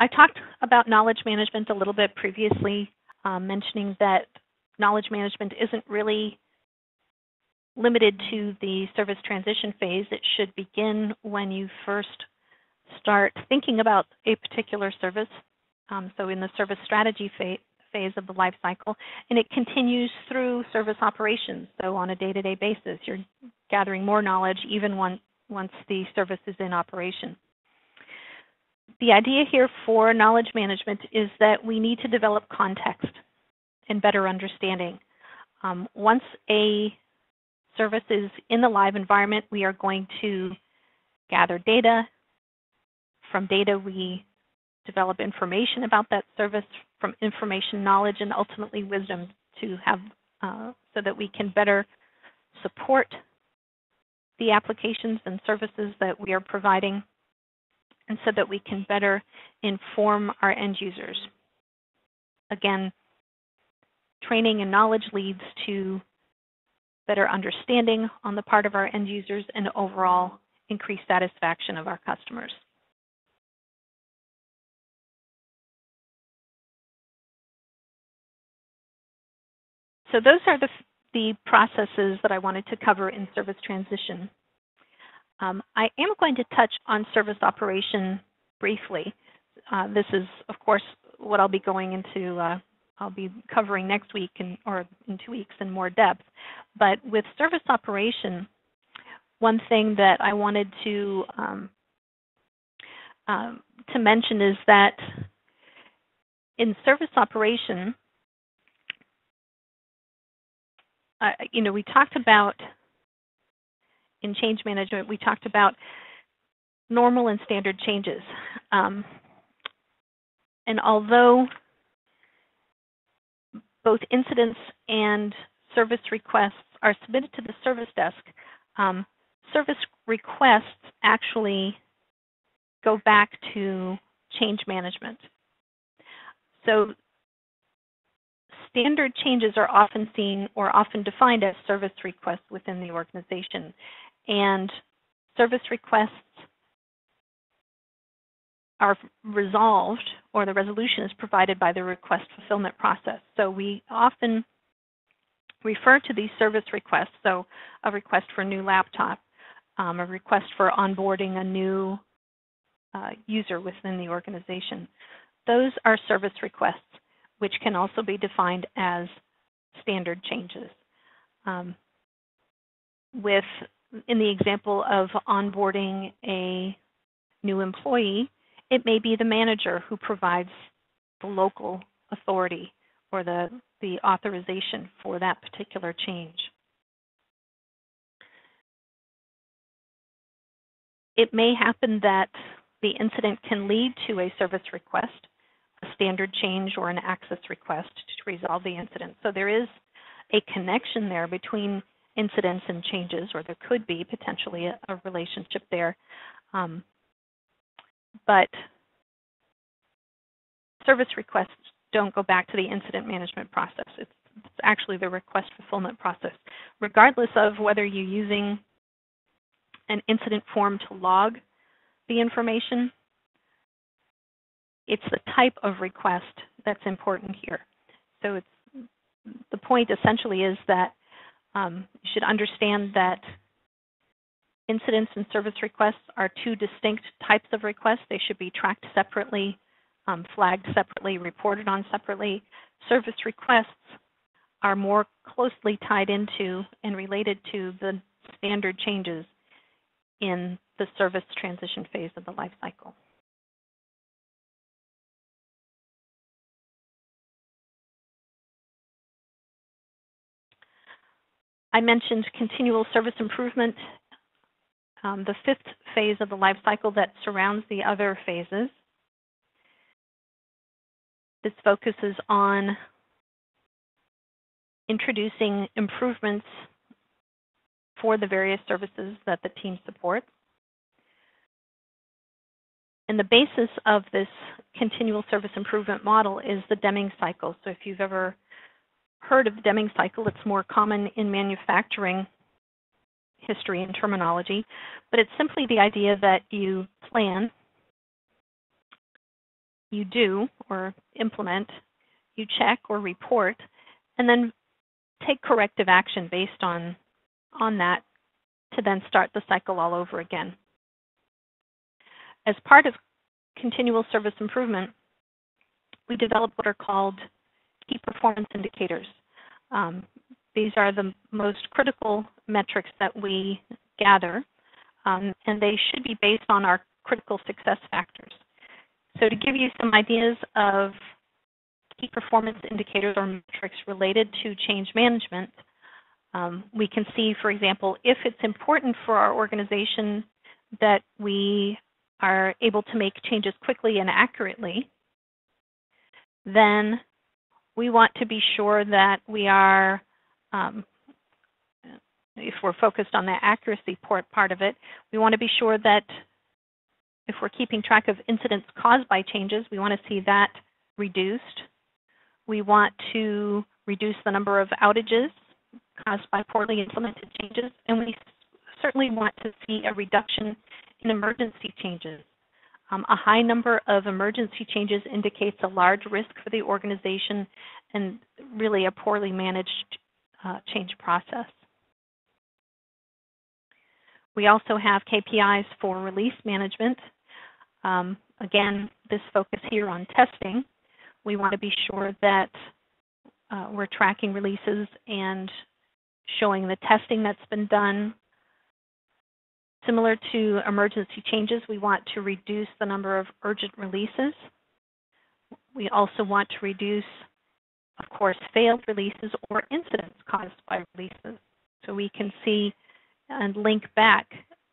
I talked about knowledge management a little bit previously, um, mentioning that knowledge management isn't really limited to the service transition phase. It should begin when you first start thinking about a particular service. Um, so in the service strategy phase, phase of the life cycle, and it continues through service operations. So on a day-to-day basis, you're gathering more knowledge even once once the service is in operation. The idea here for knowledge management is that we need to develop context and better understanding. Um, once a service is in the live environment, we are going to gather data. From data, we develop information about that service from information, knowledge, and ultimately wisdom to have uh, so that we can better support the applications and services that we are providing and so that we can better inform our end users. Again, training and knowledge leads to better understanding on the part of our end users and overall increased satisfaction of our customers. So those are the, the processes that I wanted to cover in service transition. Um, I am going to touch on service operation briefly. Uh, this is, of course, what I'll be going into, uh, I'll be covering next week or in two weeks in more depth. But with service operation, one thing that I wanted to um, um, to mention is that in service operation, uh, you know, we talked about in change management, we talked about normal and standard changes. Um, and although both incidents and service requests are submitted to the service desk, um, service requests actually go back to change management. So standard changes are often seen or often defined as service requests within the organization. And service requests are resolved or the resolution is provided by the request fulfillment process. So we often refer to these service requests, so a request for a new laptop, um, a request for onboarding a new uh, user within the organization. Those are service requests which can also be defined as standard changes. Um, with, in the example of onboarding a new employee, it may be the manager who provides the local authority or the, the authorization for that particular change. It may happen that the incident can lead to a service request standard change or an access request to resolve the incident. So there is a connection there between incidents and changes, or there could be potentially a, a relationship there. Um, but service requests don't go back to the incident management process. It's, it's actually the request fulfillment process. Regardless of whether you're using an incident form to log the information it's the type of request that's important here. So the point essentially is that um, you should understand that incidents and service requests are two distinct types of requests. They should be tracked separately, um, flagged separately, reported on separately. Service requests are more closely tied into and related to the standard changes in the service transition phase of the life cycle. I mentioned continual service improvement, um, the fifth phase of the life cycle that surrounds the other phases. This focuses on introducing improvements for the various services that the team supports. And the basis of this continual service improvement model is the Deming cycle. So if you've ever heard of the Deming cycle. It's more common in manufacturing history and terminology, but it's simply the idea that you plan, you do or implement, you check or report, and then take corrective action based on, on that to then start the cycle all over again. As part of continual service improvement, we develop what are called key performance indicators. Um, these are the most critical metrics that we gather, um, and they should be based on our critical success factors. So to give you some ideas of key performance indicators or metrics related to change management, um, we can see, for example, if it's important for our organization that we are able to make changes quickly and accurately, then we want to be sure that we are, um, if we're focused on the accuracy part, part of it, we want to be sure that if we're keeping track of incidents caused by changes, we want to see that reduced. We want to reduce the number of outages caused by poorly implemented changes, and we certainly want to see a reduction in emergency changes. Um, a high number of emergency changes indicates a large risk for the organization and really a poorly managed uh, change process. We also have KPIs for release management. Um, again, this focus here on testing. We want to be sure that uh, we're tracking releases and showing the testing that's been done. Similar to emergency changes, we want to reduce the number of urgent releases. We also want to reduce, of course, failed releases or incidents caused by releases. So we can see and link back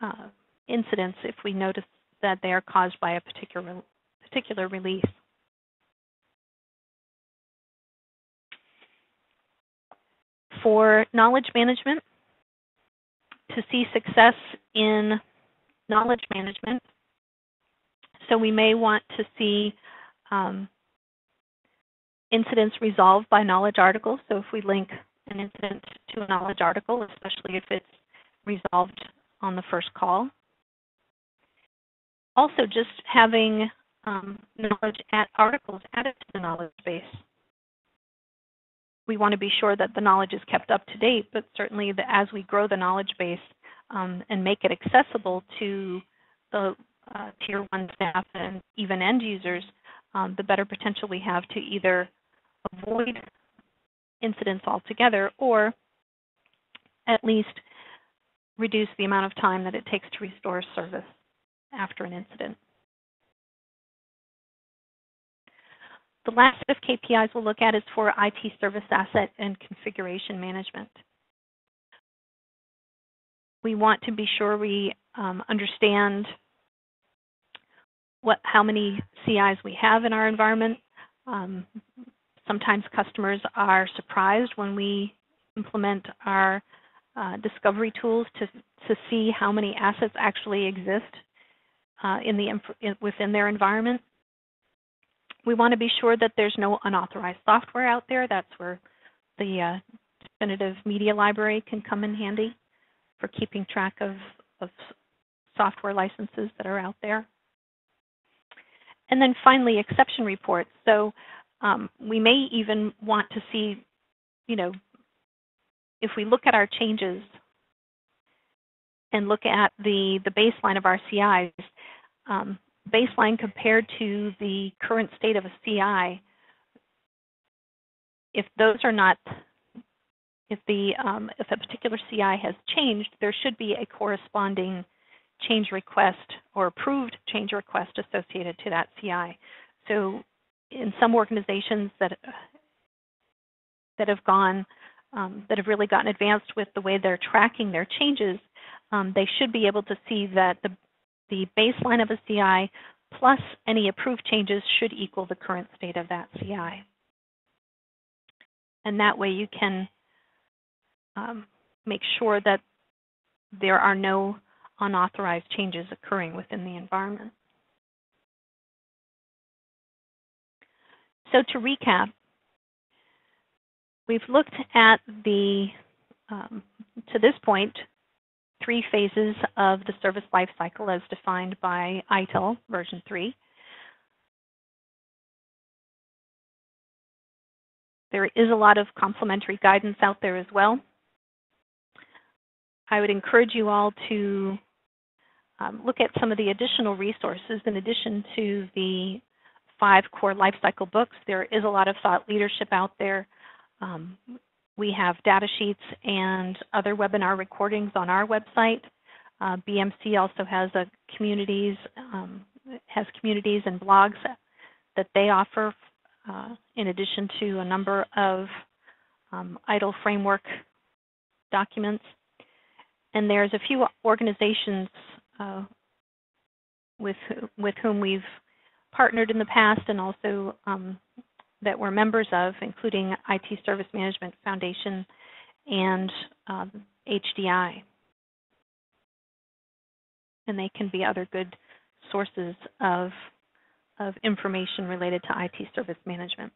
uh, incidents if we notice that they are caused by a particular, particular release. For knowledge management, to see success in knowledge management, so we may want to see um, incidents resolved by knowledge articles. So if we link an incident to a knowledge article, especially if it's resolved on the first call, also just having um, knowledge at articles added to the knowledge base. We want to be sure that the knowledge is kept up to date, but certainly the, as we grow the knowledge base um, and make it accessible to the uh, tier one staff and even end users, um, the better potential we have to either avoid incidents altogether or at least reduce the amount of time that it takes to restore service after an incident. The last set of KPIs we'll look at is for IT service asset and configuration management. We want to be sure we um, understand what, how many CIs we have in our environment. Um, sometimes customers are surprised when we implement our uh, discovery tools to, to see how many assets actually exist uh, in the in, within their environment. We want to be sure that there's no unauthorized software out there. That's where the uh, definitive media library can come in handy for keeping track of, of software licenses that are out there. And then finally, exception reports. So um, we may even want to see, you know, if we look at our changes and look at the, the baseline of our CIs, um, baseline compared to the current state of a CI, if those are not, if the um, if a particular CI has changed, there should be a corresponding change request or approved change request associated to that CI. So in some organizations that that have gone um, that have really gotten advanced with the way they're tracking their changes, um, they should be able to see that the the baseline of a CI plus any approved changes should equal the current state of that CI. And that way you can um, make sure that there are no unauthorized changes occurring within the environment. So to recap, we've looked at the, um, to this point, three phases of the service life cycle as defined by ITIL version 3. There is a lot of complementary guidance out there as well. I would encourage you all to um, look at some of the additional resources in addition to the five core lifecycle books. There is a lot of thought leadership out there. Um, we have data sheets and other webinar recordings on our website. Uh, BMC also has a communities um, has communities and blogs that they offer uh, in addition to a number of um, ITIL framework documents. And there's a few organizations uh, with with whom we've partnered in the past and also um, that we're members of, including IT Service Management Foundation and um, HDI. And they can be other good sources of, of information related to IT service management.